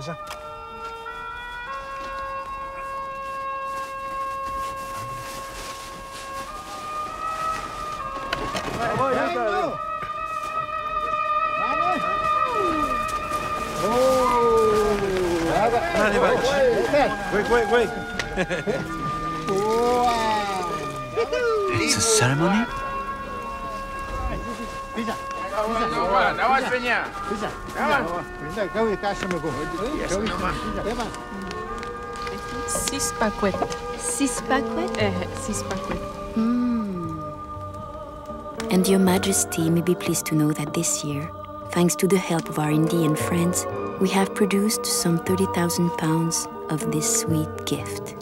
viens. Allez, va. Quick, quick, quick. It's a ceremony? Давай, свинья! Six paquettes. Six paquets? Eh, six paquettes. And your majesty may be pleased to know that this year, thanks to the help of our Indian friends, we have produced some 30,000 pounds of this sweet gift.